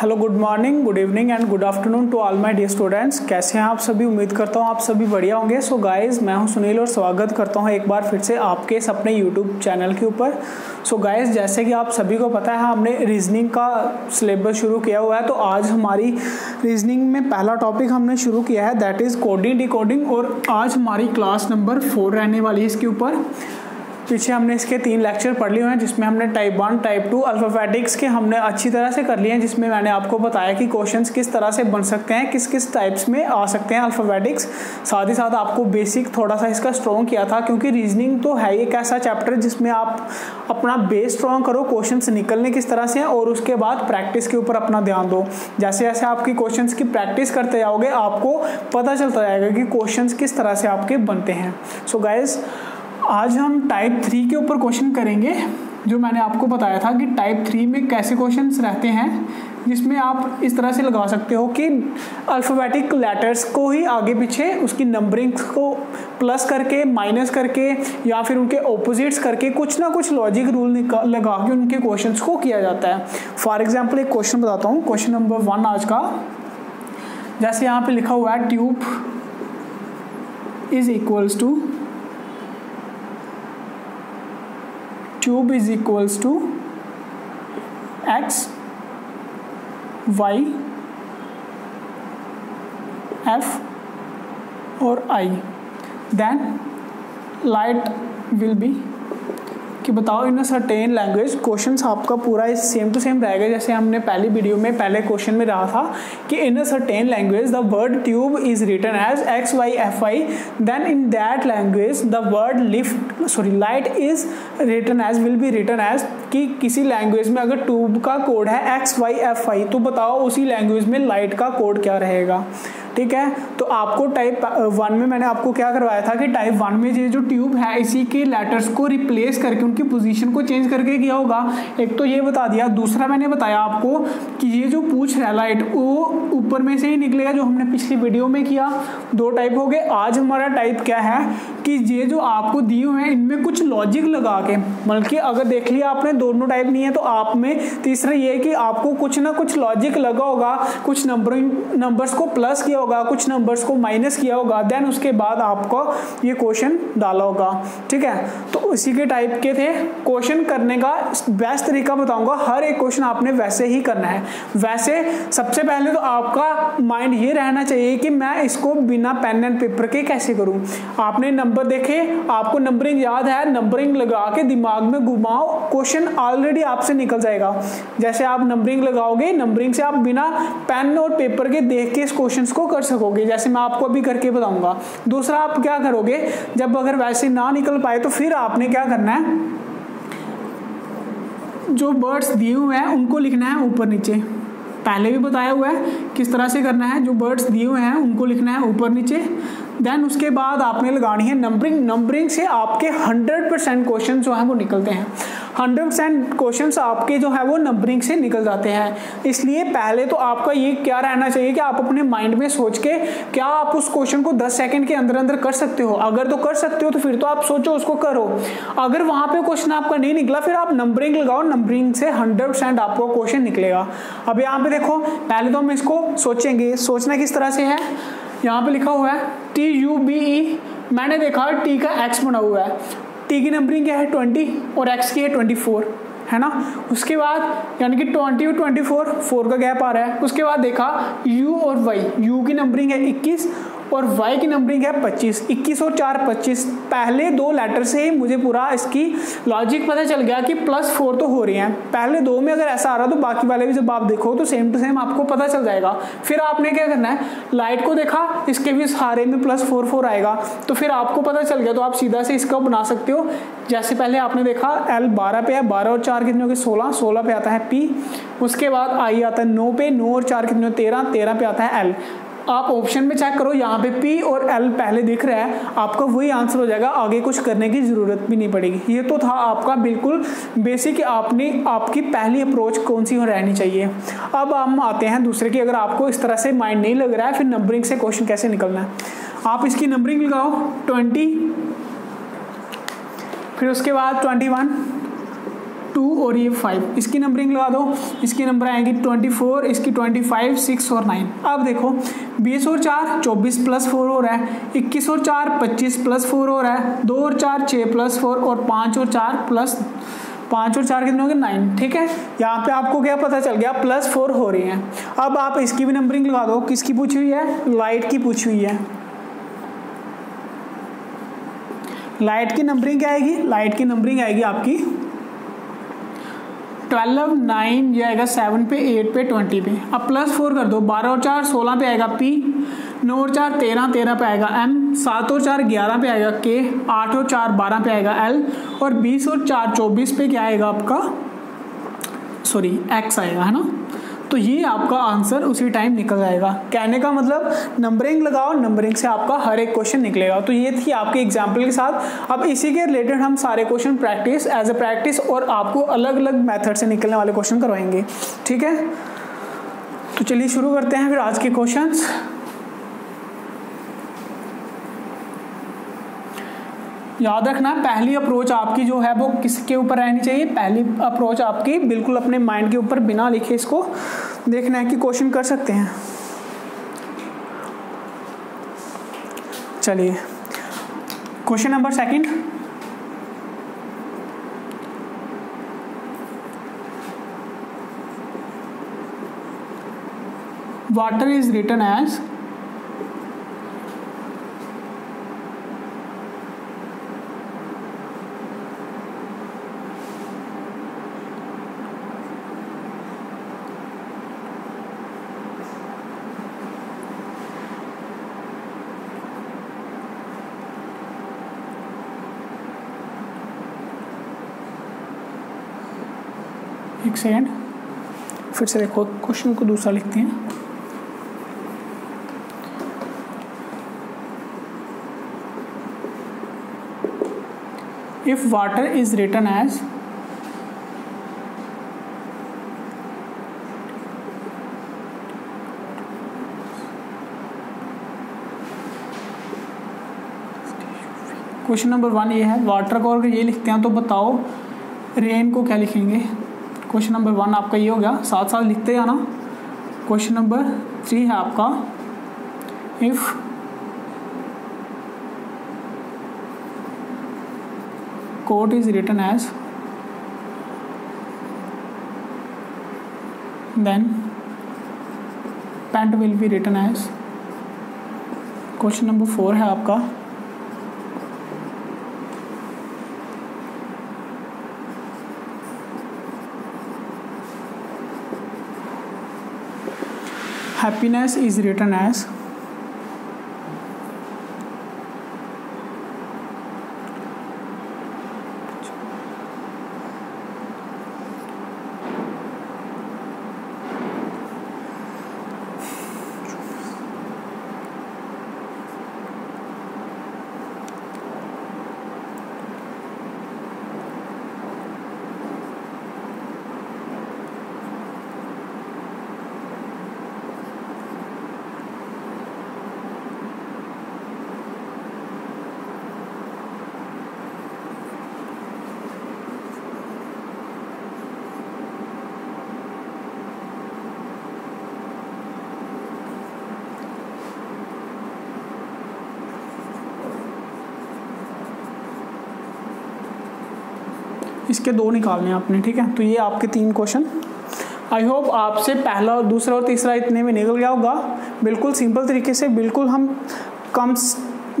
Hello good morning good evening and good afternoon to all my dear students कैसे हैं आप सभी? उम्मीद करता हूँ आप सभी बढ़िया होंगे। सो so गाइस मैं हूँ सुनील और स्वागत करता हूँ एक बार फिर से आपके इस अपने यूट्यूब चैनल के ऊपर। सो गाइस जैसे कि आप सभी को पता है, हमने रीजनिंग का सिलेबस शुरू किया हुआ है। तो आज हमारी रीजनिंग में पहला टॉपिक हमने शुरू किया है दैट इज़ कोडिंग डिकोडिंग और आज हमारी क्लास नंबर फोर रहने वाली है इसके ऊपर। पीछे हमने इसके तीन लेक्चर पढ़ लिए हुए हैं, जिसमें हमने type one type two alphabetics के हमने अच्छी तरह से कर लिए हैं, जिसमें मैंने आपको बताया कि क्वेश्चंस किस तरह से बन सकते हैं, किस किस टाइप्स में आ सकते हैं अल्फ़ाबेटिक्स साथ ही साथ आपको बेसिक थोड़ा सा इसका स्ट्रॉन्ग किया था, क्योंकि रीजनिंग तो है एक ऐसा चैप्टर जिसमें आप अपना बेस स्ट्रॉन्ग करो क्वेश्चन निकलने किस तरह से हैं, और उसके बाद प्रैक्टिस के ऊपर अपना ध्यान दो। जैसे जैसे आपकी क्वेश्चन की प्रैक्टिस करते जाओगे, आपको पता चलता जाएगा कि क्वेश्चन किस तरह से आपके बनते हैं। सो so गाइज़ आज हम टाइप थ्री के ऊपर क्वेश्चन करेंगे, जो मैंने आपको बताया था कि टाइप थ्री में कैसे क्वेश्चंस रहते हैं, जिसमें आप इस तरह से लगा सकते हो कि अल्फ़ाबेटिक लेटर्स को ही आगे पीछे उसकी नंबरिंग को प्लस करके माइनस करके, या फिर उनके ऑपोजिट्स करके कुछ ना कुछ लॉजिक रूल लगा के उनके क्वेश्चंस को किया जाता है। फॉर एग्जांपल एक क्वेश्चन बताता हूँ क्वेश्चन नंबर वन आज का। जैसे यहाँ पे लिखा हुआ है tube is equals to tube is equals to x y f or i. Then light will be कि बताओ इन सर्टेन लैंग्वेज क्वेश्चन आपका पूरा सेम टू सेम रहेगा, जैसे हमने पहली वीडियो में, पहले क्वेश्चन में रहा था कि in certain language the word tube is written as X Y F I then in that language the word lift sorry light is written as will be written as कि किसी language में अगर tube का code है x Y F आई तो बताओ उसी language में लाइट का कोड क्या रहेगा? ठीक है? तो आपको टाइप वन में मैंने आपको क्या करवाया था कि टाइप वन में ये जो ट्यूब है, इसी के लेटर्स को रिप्लेस करके, उनकी पोजीशन को चेंज करके किया होगा। एक तो ये बता दिया। दूसरा मैंने बताया आपको कि ये जो पूछ रहा है लाइट वो ऊपर में से ही निकलेगा जो हमने पिछली वीडियो में किया। दो टाइप हो गए। आज हमारा टाइप क्या है? कि ये जो आपको दिए हुए हैं, इनमें कुछ लॉजिक लगा के, बल्कि अगर देख लिया आपने, दोनों टाइप नहीं है तो आप में तीसरा ये है कि आपको कुछ ना कुछ लॉजिक लगा होगा, कुछ नंबरिंग नंबर्स को प्लस किया होगा, कुछ नंबर्स को माइनस किया होगा देन उसके बाद आपको ये क्वेश्चन डाला होगा, ठीक है? तो उसी के टाइप के थे। क्वेश्चन करने का बेस्ट तरीका बताऊँगा, हर एक क्वेश्चन आपने वैसे ही करना है। वैसे सबसे पहले तो आपका माइंड ये रहना चाहिए कि मैं इसको बिना पेन एंड पेपर के कैसे करूँ? आपने नंबर देखे, आपको नंबरिंग याद है नंबरिंग लगा के दिमाग में घुमाओ क्वेश्चन ऑलरेडी आपसे निकल जाएगा। जैसे आप नंबरिंग लगाओगे नंबरिंग से आप बिना पेन और पेपर के देख के इस क्वेश्चन को कर सकोगे, जैसे मैं आपको अभी करके बताऊँगा। दूसरा, आप क्या करोगे, जब अगर वैसे ना निकल पाए तो फिर आपने क्या करना है, जो बर्ड्स दिए हुए हैं, उनको लिखना है ऊपर नीचे। पहले भी बताया हुआ है, किस तरह से करना है, जो बर्ड्स दिए हुए हैं, उनको लिखना है ऊपर नीचे। देन उसके बाद आपने लगानी है नंबरिंग नंबरिंग से आपके 100 परसेंट क्वेश्चन जो हैं वो निकलते हैं. 100 परसेंट क्वेश्चन आपके जो है वो नंबरिंग से निकल जाते हैं. इसलिए पहले तो आपका ये क्या रहना चाहिए कि आप अपने माइंड में सोच के क्या आप उस क्वेश्चन को 10 सेकंड के अंदर अंदर कर सकते हो? अगर तो कर सकते हो तो फिर तो आप सोचो, उसको करो. अगर वहाँ पे क्वेश्चन आपका नहीं निकला, फिर आप नंबरिंग लगाओ. नंबरिंग से हंड्रेड परसेंट आपको क्वेश्चन निकलेगा. अब यहाँ पे देखो, पहले तो हम इसको सोचेंगे. सोचना किस तरह से है? यहाँ पे लिखा हुआ है टी यू बी ई मैंने देखा टी का एक्स बना हुआ है। टी की नंबरिंग क्या है? ट्वेंटी और एक्स की है ट्वेंटी फोर है ना? उसके बाद, यानी कि ट्वेंटी और ट्वेंटी फोर फोर का गैप आ रहा है। उसके बाद देखा यू और वाई यू की नंबरिंग है इक्कीस और y की नंबरिंग है 25 21 और 4 25 पहले दो लेटर से ही मुझे पूरा इसकी लॉजिक पता चल गया कि प्लस फोर तो हो रही हैं। पहले दो में अगर ऐसा आ रहा तो बाकी वाले भी जब आप देखो तो सेम टू सेम आपको पता चल जाएगा। फिर आपने क्या करना है? लाइट को देखा, इसके भी सारे में प्लस फोर फोर आएगा। तो फिर आपको पता चल गया तो आप सीधा से इसका बना सकते हो। जैसे पहले आपने देखा एल बारह पे है, बारह और चार कितने हो गए? सोलह। सोलह पे आता है पी उसके बाद आई आता है नौ पे, नौ और चार कितने तेरह। तेरह पे आता है एल आप ऑप्शन में चेक करो, यहाँ पे पी और एल पहले दिख रहा है, आपका वही आंसर हो जाएगा, आगे कुछ करने की ज़रूरत भी नहीं पड़ेगी। ये तो था आपका बिल्कुल बेसिक आपने, आपकी पहली अप्रोच कौन सी रहनी चाहिए। अब हम आते हैं दूसरे की, अगर आपको इस तरह से माइंड नहीं लग रहा है, फिर नंबरिंग से क्वेश्चन कैसे निकलना है? आप इसकी नंबरिंग लगाओ ट्वेंटी फिर उसके बाद ट्वेंटी वन टू और ये फाइव इसकी नंबरिंग लगा दो. इसकी नंबर आएँगी ट्वेंटी फोर इसकी ट्वेंटी फाइव सिक्स और नाइन अब देखो, बीस और चार, चौबीस प्लस फोर हो रहा है. इक्कीस और चार, पच्चीस प्लस फोर हो रहा है. दो और चार छः प्लस फोर और पाँच और चार प्लस पाँच और चार कितने हो गए? नाइन ठीक है? यहाँ पे आपको क्या पता चल गया? प्लस फोर हो रही है. अब आप इसकी भी नंबरिंग लगा दो. किसकी पूछी हुई है? लाइट की पूछी हुई है. लाइट की नंबरिंग क्या आएगी? लाइट की नंबरिंग आएगी आपकी ट्वेल्व, नाइन ये आएगा सेवन पे, एट पे, ट्वेंटी पे। अब प्लस फोर कर दो। बारह और चार सोलह पे आएगा पी नौ और चार तेरह तेरह पे आएगा एम सात और चार ग्यारह पे आएगा के आठ और चार बारह पे आएगा एल और बीस और चार चौबीस पे क्या आएगा आपका? सॉरी एक्स आएगा, है ना? तो ये आपका आंसर उसी टाइम निकल जाएगा कहने का मतलब नंबरिंग लगाओ नंबरिंग से आपका हर एक क्वेश्चन निकलेगा। तो ये थी आपके एग्ज़ाम्पल के साथ। अब इसी के रिलेटेड हम सारे question practice as a practice और आपको अलग अलग मैथड से निकलने वाले क्वेश्चन करवाएँगे। ठीक है? तो चलिए शुरू करते हैं फिर आज के क्वेश्चंस याद रखना, पहली अप्रोच आपकी जो है वो किसके ऊपर रहनी चाहिए? पहली अप्रोच आपकी बिल्कुल अपने माइंड के ऊपर बिना लिखे इसको देखना है कि क्वेश्चन कर सकते हैं। चलिए। Question number second water is written as second फिर से देखो क्वेश्चन को दूसरा लिखते हैं। If water is written as question number one ये है वाटर को अगर ये लिखते हैं तो बताओ रेन को क्या लिखेंगे? क्वेश्चन नंबर वन आपका ये हो गया। साथ साथ लिखते जाना क्वेश्चन नंबर थ्री है आपका। If coat is written as then paint will be written as question number four है आपका। Happiness is written as इसके दो निकालने हैं आपने, ठीक है? तो ये आपके तीन क्वेश्चन आई होप आपसे पहला दूसरा और तीसरा इतने में निकल गया होगा। बिल्कुल सिंपल तरीके से, बिल्कुल हम कम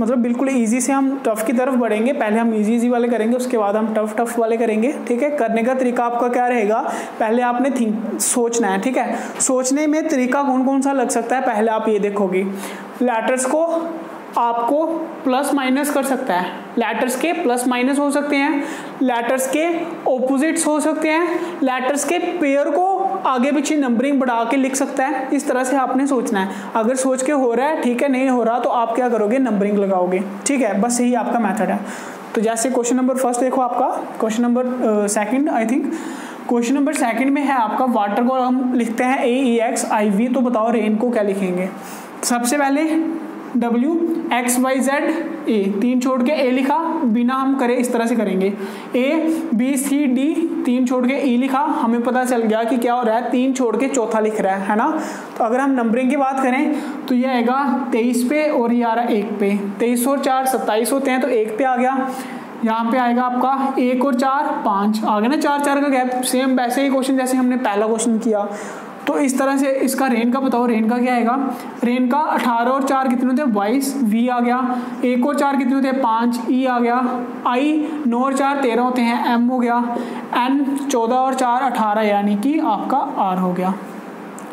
मतलब बिल्कुल इजी से हम टफ की तरफ़ बढ़ेंगे। पहले हम इजी इजी वाले करेंगे, उसके बाद हम टफ टफ वाले करेंगे, ठीक है? करने का तरीका आपका क्या रहेगा? पहले आपने थिंक सोचना है, ठीक है? सोचने में तरीका कौन कौन सा लग सकता है? पहले आप ये देखोगे। लेटर्स को आपको प्लस माइनस कर सकता है। लेटर्स के प्लस माइनस हो सकते हैं। लेटर्स के ओपोजिट्स हो सकते हैं। लेटर्स के पेयर को आगे पीछे नंबरिंग बढ़ा के लिख सकता है। इस तरह से आपने सोचना है। अगर सोच के हो रहा है, ठीक है, नहीं हो रहा तो आप क्या करोगे? नंबरिंग लगाओगे। ठीक है, बस यही आपका मैथड है। तो जैसे क्वेश्चन नंबर फ़र्स्ट देखो आपका। Question number second I think question number second में है आपका वाटर को हम लिखते हैं ए ई एक्स आई वी तो बताओ रेन को क्या लिखेंगे? सबसे पहले W X Y Z A तीन छोड़ के ए लिखा, बिना हम करें इस तरह से करेंगे। ए बी सी डी तीन छोड़ के ई e लिखा। हमें पता चल गया कि क्या हो रहा है, तीन छोड़ के चौथा लिख रहा है है ना? तो अगर हम नंबरिंग की बात करें तो ये आएगा तेईस पे और ये आ रहा है एक पे। तेईस और चार, सत्ताईस होते हैं तो एक पे आ गया। यहाँ पे आएगा आपका एक और चार, पाँच। आ गया ना चार चार का गैप सेम वैसे ही क्वेश्चन जैसे हमने पहला क्वेश्चन किया। तो इस तरह से इसका रेन का बताओ, रेन का क्या आएगा? रेन का अठारह और चार कितने होते हैं? बाईस वी आ गया। एक और चार कितने होते हैं? पाँच ई e आ गया। आई नौ और चार, तेरह होते हैं। एम हो गया। एन चौदह और चार, अठारह, यानी कि आपका आर हो गया।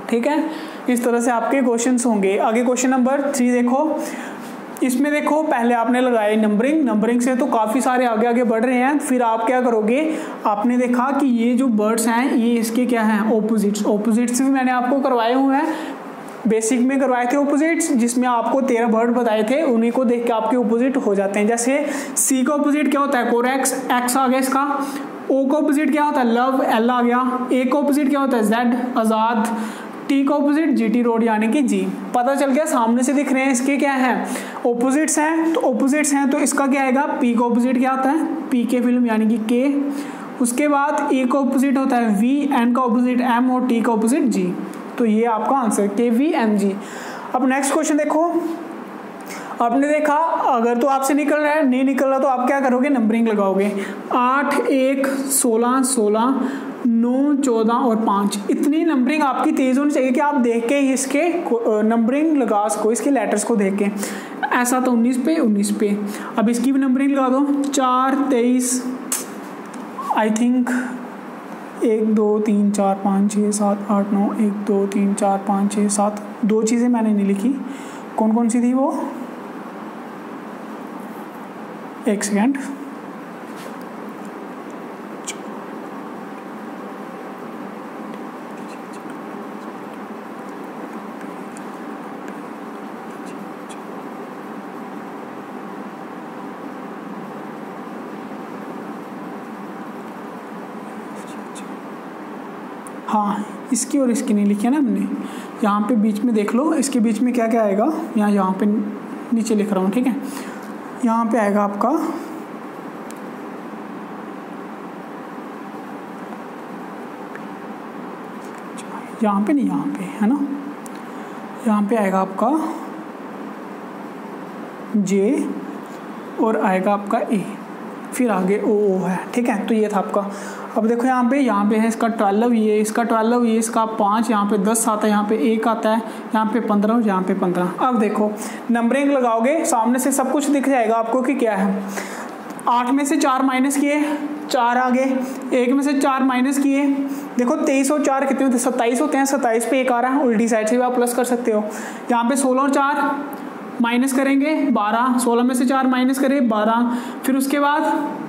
ठीक है? इस तरह से आपके क्वेश्चन होंगे। आगे क्वेश्चन नंबर थ्री देखो। इसमें देखो, पहले आपने लगाया नंबरिंग नंबरिंग से तो काफ़ी सारे आगे आगे बढ़ रहे हैं। फिर आप क्या करोगे? आपने देखा कि ये जो बर्ड्स हैं, ये इसके क्या हैं? ओपोजिट्स ओपोजिट्स भी मैंने आपको करवाए हुए हैं। बेसिक में करवाए थे ओपोजिट्स जिसमें आपको तेरह बर्ड बताए थे। उन्हीं को देख के आपके ओपोजिट हो जाते हैं। जैसे सी का ओपोजिट क्या होता है? कोरेक्स एक्स आ गया इसका। ओ का ओपोजिट क्या होता है? लव एल आ गया। ए का ओपोजिट क्या होता है? जेड आज़ाद टी का ऑपोजिट जी टी रोड यानी कि जी पता चल गया, सामने से दिख रहे हैं, इसके क्या है? ऑपोजिट्स हैं तो ऑपोजिट्स हैं तो इसका क्या आएगा? पी का ऑपोजिट क्या होता है? पी के फ़िल्म यानी कि के उसके बाद ए का ऑपोजिट होता है वी एन का ऑपोजिट एम और टी का ऑपोजिट जी तो ये आपका आंसर के वी एम जी अब नेक्स्ट क्वेश्चन देखो। आपने देखा, अगर तो आपसे निकल रहा है, नहीं निकल रहा तो आप क्या करोगे? नंबरिंग लगाओगे। आठ, एक, सोलह सोलह नौ, चौदह और पाँच। इतनी नंबरिंग आपकी तेज़ होनी चाहिए कि आप देख के इसके नंबरिंग लगा सको, इसके लेटर्स को देख के। ऐसा तो उन्नीस पे उन्नीस पे। अब इसकी भी नंबरिंग लगा दो। चार, तेईस आई थिंक एक, दो, तीन, चार, पाँच छः सात, आठ, नौ, एक, दो, तीन, चार, पाँच छः सात। दो चीज़ें मैंने नहीं लिखी। कौन कौन सी थी वो? एक सेकेंड हाँ इसकी और इसकी नहीं लिखी है ना हमने। यहाँ पे बीच में देख लो, इसके बीच में क्या क्या आएगा? यहाँ यहाँ पे नीचे लिख रहा हूँ, ठीक है? यहाँ पे आएगा आपका यहाँ पे नहीं, यहाँ पे, है ना? यहाँ पे आएगा आपका जे और आएगा आपका ए। फिर आगे ओ ओ है, ठीक है? तो ये था आपका। अब देखो यहाँ पे यहाँ पे है इसका ट्वेल्व ये इसका ट्वेल्व ये इसका पाँच, यहाँ पे दस आता है, यहाँ पे एक आता है, यहाँ पे पंद्रह, यहाँ पे पंद्रह। अब देखो नंबरिंग लगाओगे, सामने से सब कुछ दिख जाएगा आपको कि क्या है। आठ में से चार माइनस किए, चार आगे, एक में से चार माइनस किए। देखो, तेईस और चार कितने होते सत्ताईस होते हैं, सत्ताईस पे एक आ रहा है, उल्टी साइड से भी आप प्लस कर सकते हो। यहाँ पे सोलह और चार माइनस करेंगे, बारह। सोलह में से चार माइनस करें, बारह। फिर उसके बाद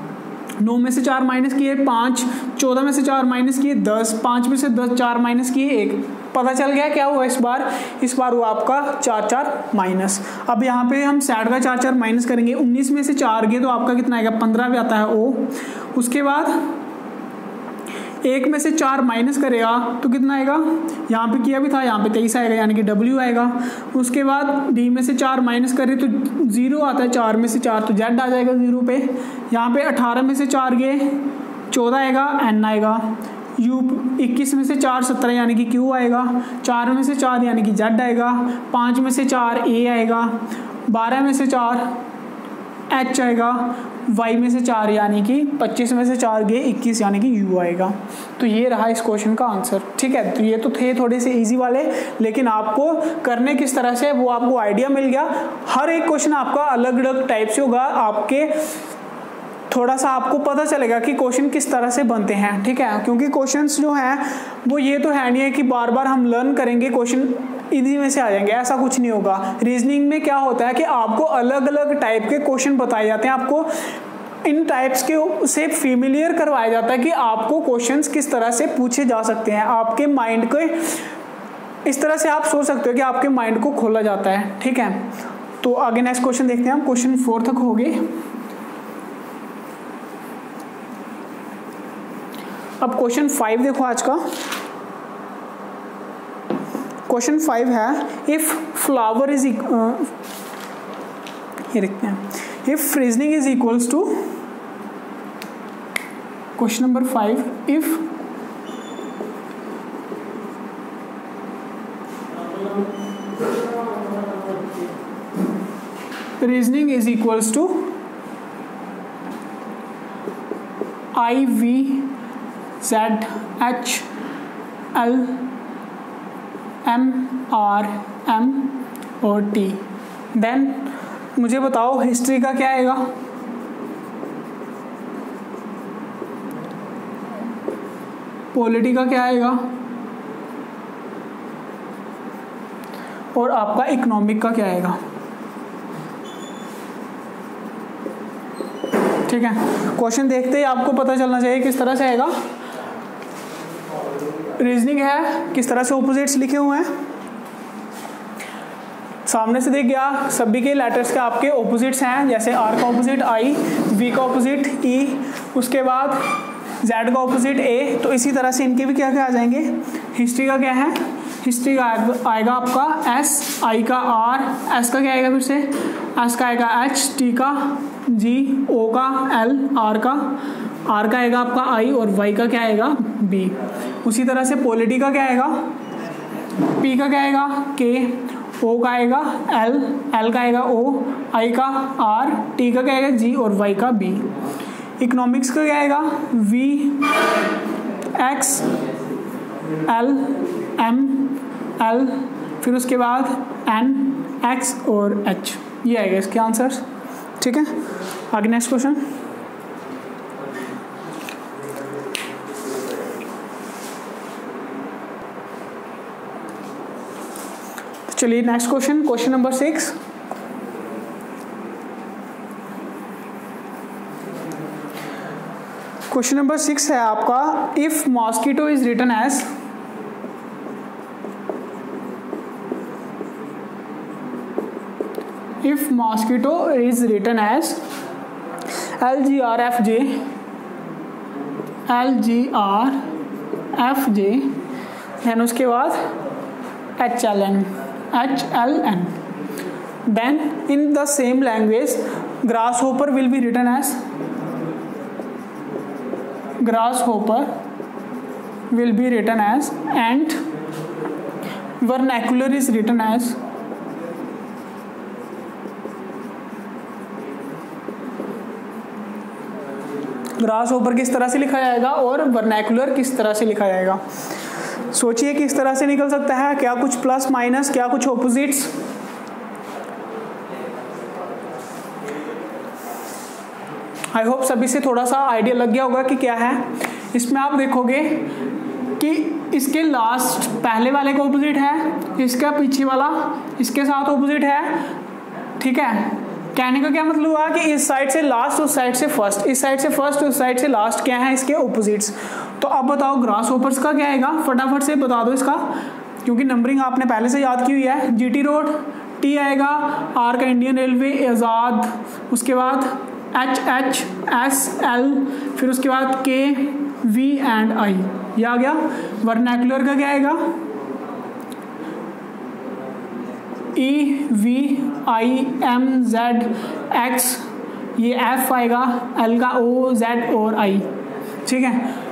नौ में से चार माइनस किए पाँच, चौदह में से चार माइनस किए दस, पाँच में से दस, चार माइनस किए एक। पता चल गया क्या हुआ इस बार? इस बार हुआ आपका चार चार माइनस। अब यहाँ पे हम सैड का चार चार माइनस करेंगे। उन्नीस में से चार गए तो आपका कितना आएगा? पंद्रह भी आता है ओ। उसके बाद एक में से चार माइनस करेगा तो कितना आएगा? यहाँ पे किया भी था, यहाँ पे तेईस आएगा, यानी कि डब्ल्यू आएगा। उसके बाद डी में से चार माइनस करे तो ज़ीरो आता है चार में से चार तो जेड आ जाएगा ज़ीरो पे। यहाँ पे अठारह में से चार गए चौदह आएगा एन आएगा। यू इक्कीस में से चार, सत्रह, यानी कि क्यू आएगा। चार में से चार, यानी कि जेड आएगा। पाँच में से चार ए आएगा। बारह में से चार एच आएगा वाई में से चार यानी कि पच्चीस में से चार गए, इक्कीस यानी कि यू आएगा। तो ये रहा इस क्वेश्चन का आंसर ठीक है? तो ये तो थे थोड़े से इजी वाले, लेकिन आपको करने किस तरह से वो आपको आइडिया मिल गया। हर एक क्वेश्चन आपका अलग अलग टाइप से होगा, आपके थोड़ा सा आपको पता चलेगा कि क्वेश्चन किस तरह से बनते हैं, ठीक है? क्योंकि क्वेश्चंस जो हैं, वो ये तो है नहीं है कि बार बार हम लर्न करेंगे क्वेश्चन इन्हीं में से आ जाएँगे। ऐसा कुछ नहीं होगा। रीजनिंग में क्या होता है कि आपको अलग अलग टाइप के क्वेश्चन बताए जाते हैं। आपको इन टाइप्स के से फेमिलियर करवाया जाता है कि आपको क्वेश्चंस किस तरह से पूछे जा सकते हैं। आपके माइंड को इस तरह से आप सोच सकते हो कि आपके माइंड को खोला जाता है। ठीक है? तो आगे नेक्स्ट क्वेश्चन देखते हैं। हम क्वेश्चन फोर तक हो गए अब क्वेश्चन फाइव देखो आज का। क्वेश्चन फाइव है इफ़ फ्लावर इज़ ये देखते हैं। If reasoning is equals to question number five if reasoning is equals to I V Z H L M R M और टी देन मुझे बताओ हिस्ट्री का क्या आएगा? पॉलिटी का क्या आएगा? और आपका इकोनॉमिक का क्या आएगा? ठीक है? क्वेश्चन देखते ही आपको पता चलना चाहिए किस तरह से आएगा। रीजनिंग है, किस तरह से ओपोजिट्स लिखे हुए हैं? सामने से देख गया, सभी के लेटर्स के आपके ओपोजिट्स हैं, जैसे आर का ऑपोजिट आई वी का ऑपोजिट ई उसके बाद जेड का ऑपोजिट ए तो इसी तरह से इनके भी क्या क्या आ जाएँगे? हिस्ट्री का क्या है? हिस्ट्री का आएगा आपका एस आई का आर एस का क्या आएगा फिर से? एस का आएगा एच टी का जी ओ का एल आर का आर का आएगा आपका आई और वाई का क्या आएगा? बी। उसी तरह से पोलिटी का क्या आएगा? पी का क्या आएगा? के। ओ का आएगा एल। एल का आएगा ओ। आई का आर। टी का क्या आएगा? जी और वाई का बी। इकोनॉमिक्स का क्या आएगा? V, X, L, M, L. फिर उसके बाद एन, एक्स और एच। ये आएगा इसके आंसर्स। ठीक है? आगे नेक्स्ट क्वेश्चन। चलिए next question question number six question number six है आपका if mosquito is written as if mosquito is written as L G R F J, L G R F J, then उसके बाद H L N. H L N then in the same language grasshopper will be written as grasshopper will be written as and vernacular is written as grass ओपर किस तरह से लिखा जाएगा और vernacular किस तरह से लिखा जाएगा सोचिए किस तरह से निकल सकता है। क्या कुछ प्लस माइनस क्या कुछ ऑपोजिट्स आई होप सभी से थोड़ा सा आइडिया लग गया होगा कि क्या है। इसमें आप देखोगे कि इसके लास्ट पहले वाले का ऑपोजिट है, इसका पीछे वाला, इसके साथ ऑपोजिट है। ठीक है? कहने का क्या मतलब हुआ कि इस साइड से लास्ट उस साइड से फ़र्स्ट इस साइड से फ़र्स्ट उस साइड से लास्ट क्या है इसके ओपोजिट्स तो अब बताओ ग्रास ओपर्स का क्या आएगा? फटाफट से बता दो इसका, क्योंकि नंबरिंग आपने पहले से याद की हुई है। जीटी रोड टी आएगा आर का इंडियन रेलवे आज़ाद उसके बाद एच एच एस एल फिर उसके बाद के वी एंड आई ये आ गया। वर्नैकुलर का क्या आएगा? E V I M Z X ये एफ़ आएगा एल का ओ जेड और आई ठीक है?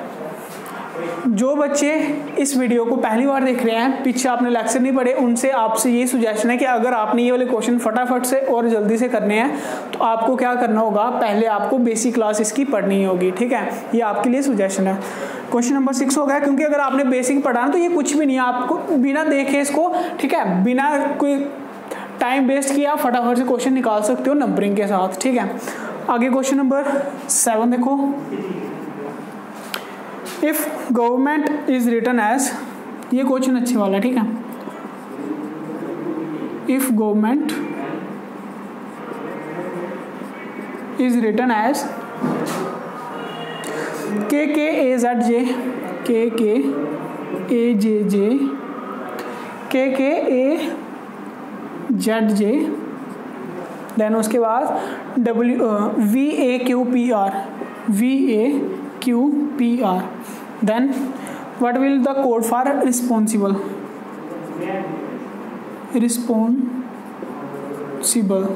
जो बच्चे इस वीडियो को पहली बार देख रहे हैं, पीछे आपने लेक्चर नहीं पढ़े, उनसे आपसे ये सुजेशन है कि अगर आपने ये वाले क्वेश्चन फटाफट से और जल्दी से करने हैं तो आपको क्या करना होगा? पहले आपको बेसिक क्लास इसकी पढ़नी होगी, ठीक है? ये आपके लिए सुजेशन है। क्वेश्चन नंबर सिक्स हो गया, क्योंकि अगर आपने बेसिक पढ़ा तो ये कुछ भी नहीं है। आपको बिना देखे इसको, ठीक है? बिना कोई टाइम वेस्ट किया, फटाफट से क्वेश्चन निकाल सकते हो नंबरिंग के साथ, ठीक है? आगे क्वेश्चन नंबर सेवन देखो। If government is written as ये क्वेश्चन अच्छे वाला ठीक है? If government is written as K K A Z J के के ए जे जे के K A Z J then उसके बाद W V A Q P R V A Q P R then what will the code for responsible? Responsible.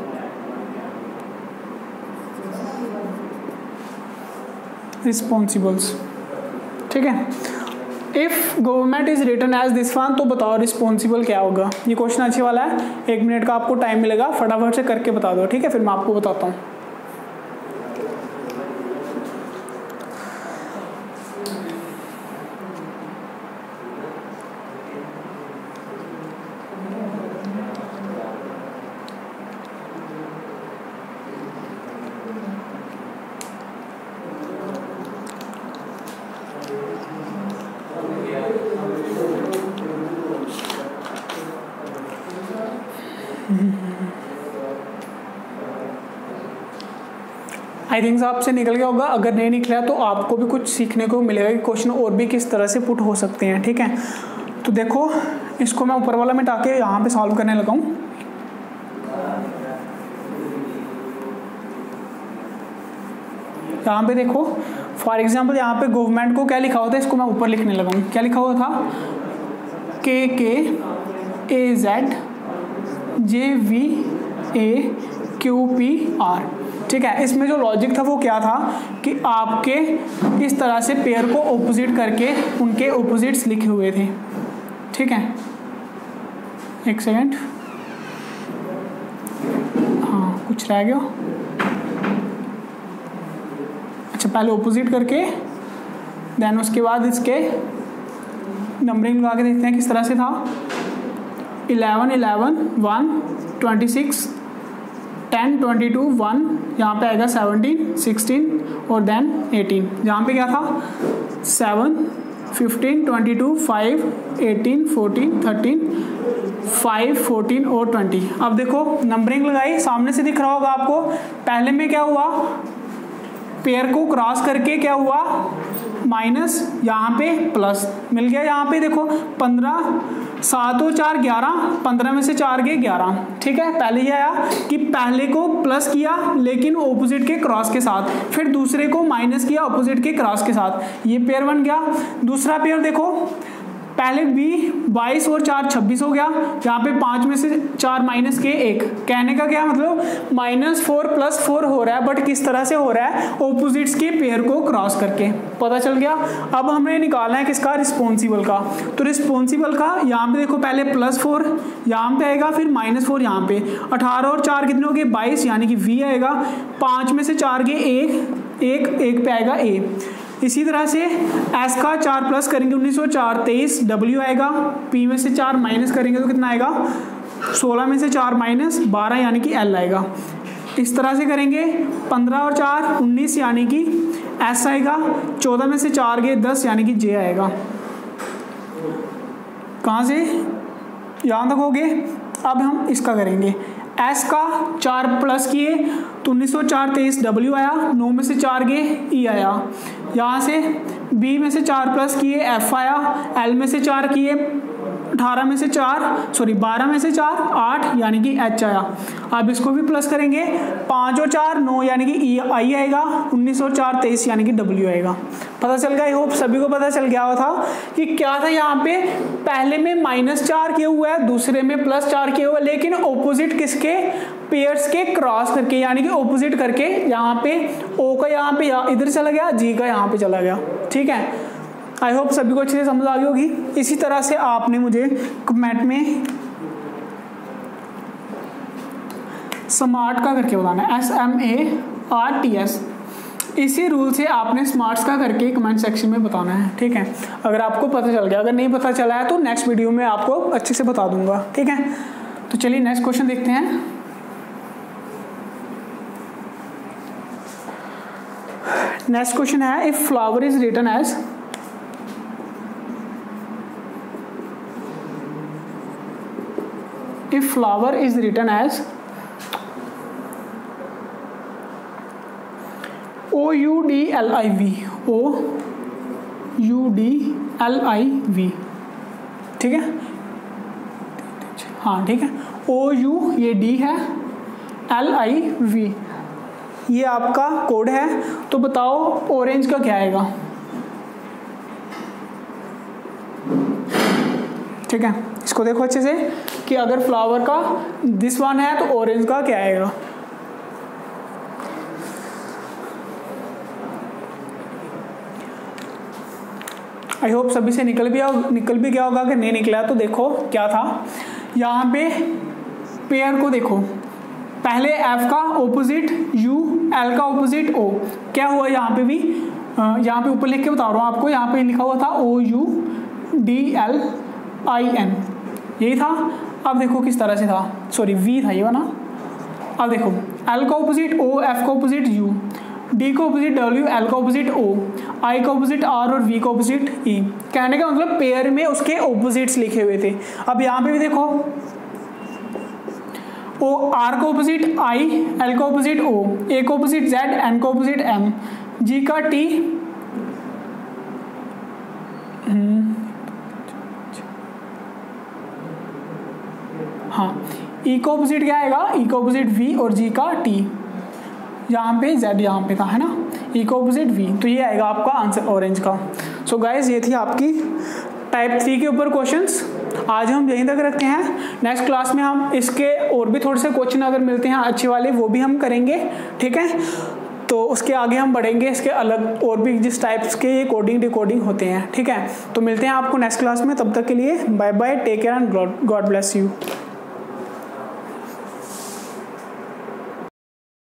Responsibles. ठीक है? If government is written as this one तो बताओ responsible क्या होगा? ये question अच्छे वाला है। एक मिनट का आपको टाइम मिलेगा। फटाफट से करके बता दो। ठीक है? फिर मैं आपको बताता हूँ। आई थिंक आपसे निकल गया होगा। अगर नहीं निकला तो आपको भी कुछ सीखने को मिलेगा कि क्वेश्चन और भी किस तरह से पुट हो सकते हैं, ठीक है? तो देखो, इसको मैं ऊपर वाला मिटा के यहाँ पे सॉल्व करने लगा हूँ। यहाँ पे देखो फॉर एग्ज़ाम्पल यहाँ पे गवर्नमेंट को क्या लिखा हुआ था, इसको मैं ऊपर लिखने लगा हूँ। क्या लिखा हुआ था? K K A Z J V A Q P R ठीक है, इसमें जो लॉजिक था वो क्या था कि आपके इस तरह से पेयर को ऑपोजिट करके उनके ऑपोजिट्स लिखे हुए थे। ठीक है? एक सेकेंड हाँ कुछ रह गया। अच्छा पहले ऑपोजिट करके देन उसके बाद इसके नंबरिंग लगा के देखते हैं किस तरह से था। Eleven eleven one twenty six, ten twenty two one, यहाँ पे आएगा सेवनटीन, सिक्सटीन और देन एटीन। यहाँ पे क्या था? Seven, fifteen, twenty two, five, eighteen, fourteen, thirteen, five, fourteen और ट्वेंटी। अब देखो नंबरिंग लगाई, सामने से दिख रहा होगा आपको। पहले में क्या हुआ? पेयर को क्रॉस करके क्या हुआ? माइनस यहाँ पे प्लस मिल गया यहाँ पे, देखो, पंद्रह सात चार ग्यारह, पंद्रह में से चार गए ग्यारह। ठीक है? पहले ये आया कि पहले को प्लस किया, लेकिन ओपोजिट के क्रॉस के साथ। फिर दूसरे को माइनस किया ऑपोजिट के क्रॉस के साथ। ये पेयर बन गया। दूसरा पेयर देखो। पहले बी बाईस और चार छब्बीस हो गया। यहाँ पे पाँच में से चार माइनस के एक। कहने का क्या मतलब? माइनस फोर प्लस फोर हो रहा है, बट किस तरह से हो रहा है? ओपोजिट्स के पेयर को क्रॉस करके। पता चल गया? अब हमें निकालना है किसका? रिस्पॉन्सिबल का। तो रिस्पॉन्सिबल का, यहाँ पे देखो पहले प्लस फोर यहाँ पे आएगा, फिर माइनस फोर यहाँ पे। अठारह और चार कितने हो गए? बाईस, यानी कि वी आएगा। पाँच में से चार के एक एक एक पे आएगा ए इसी तरह से एस का चार प्लस करेंगे उन्नीस सौ चार, तेईस डब्ल्यू आएगा पी में से चार माइनस करेंगे तो कितना आएगा? सोलह में से चार माइनस बारह यानी कि एल आएगा। इस तरह से करेंगे, पंद्रह और चार, उन्नीस यानी कि एस आएगा, चौदह में से चार गए, दस यानी कि जे आएगा। कहाँ से? यहाँ तक हो गए। अब हम इसका करेंगे। एस का चार प्लस किए तो उन्नीस सौ चार, तेईस डब्ल्यू आया, नौ में से चार गए ई आया। यहाँ से बी में से चार प्लस किए एफ़ आया एल में से चार किए अठारह में से चार सॉरी बारह में से चार, आठ, यानी कि एच आया। अब इसको भी प्लस करेंगे। पाँच और चार, नौ, यानी कि ई आई आएगा। उन्नीस और चार, तेईस, यानी कि डब्ल्यू आएगा। पता चल गया आई होप सभी को पता चल गया था कि क्या था यहाँ पे। पहले में माइनस चार किया हुआ है, दूसरे में प्लस चार किया हुआ है, लेकिन ऑपोजिट किसके? पेयर्स के क्रॉस करके, यानी कि ऑपोजिट करके यहाँ पे ओ का यहाँ पे, इधर चला गया जी का यहाँ पे चला गया। ठीक है? आई होप सभी को अच्छे से समझ आ गई होगी। इसी तरह से आपने मुझे कमेंट में स्मार्ट का करके बताना है। S M A R T S इसी रूल से आपने स्मार्ट्स का करके कमेंट सेक्शन में बताना है, ठीक है? अगर आपको पता चल गया, अगर नहीं पता चला है तो नेक्स्ट वीडियो में आपको अच्छे से बता दूँगा, ठीक है? तो चलिए नेक्स्ट क्वेश्चन देखते हैं। नेक्स्ट क्वेश्चन है if flower is written as if flower is written as O U D L I V, O U D L I V, ठीक है? हाँ ठीक है। ओ यू ये डी है एल आई वी ये आपका कोड है। तो बताओ ऑरेंज का क्या आएगा? ठीक है, इसको देखो अच्छे से। कि अगर फ्लावर का दिस वन है तो ऑरेंज का क्या आएगा? आई होप सभी से निकल भी निकल भी गया होगा अगर नहीं निकला तो देखो क्या था। यहाँ पे पेयर को देखो। पहले एफ़ का ऑपोजिट यू एल का ऑपोजिट ओ क्या हुआ यहाँ पे भी? यहाँ पे ऊपर लिख के बता रहा हूँ आपको। यहाँ पे लिखा हुआ था O U D L I N यही था। अब देखो किस तरह से था सॉरी वी था ये ना अब देखो एल का ऑपोजिट ओ एफ़ का ऑपोजिट यू डी का ऑपोजिट डब्ल्यू एल का ऑपोजिट ओ आई का ऑपोजिट आर और वी का ऑपोजिट ई कहने का मतलब पेयर में उसके ऑपोजिट्स लिखे हुए थे अब यहाँ पे भी देखो ओ आर का ऑपोजिट आई एल का ऑपोजिट ओ ए का ऑपोजिट जेड एन का ऑपोजिट एम जी का टी हाँ ई का ऑपोजिट क्या आएगा? ई का ऑपोजिट वी और जी का टी यहाँ पे जेड यहाँ पे था, है ना? ई का ऑपोजिट वी तो ये आएगा आपका आंसर ऑरेंज का। सो so गाइज़ ये थी आपकी टाइप थ्री के ऊपर क्वेश्चंस आज हम यहीं तक रखते हैं। नेक्स्ट क्लास में हम इसके और भी थोड़े से क्वेश्चन अगर मिलते हैं अच्छे वाले, वो भी हम करेंगे, ठीक है? तो उसके आगे हम बढ़ेंगे, इसके अलग और भी जिस टाइप्स के ये कोडिंग डिकोडिंग होते हैं, ठीक है? तो मिलते हैं आपको नेक्स्ट क्लास में। तब तक के लिए bye bye take care and God bless you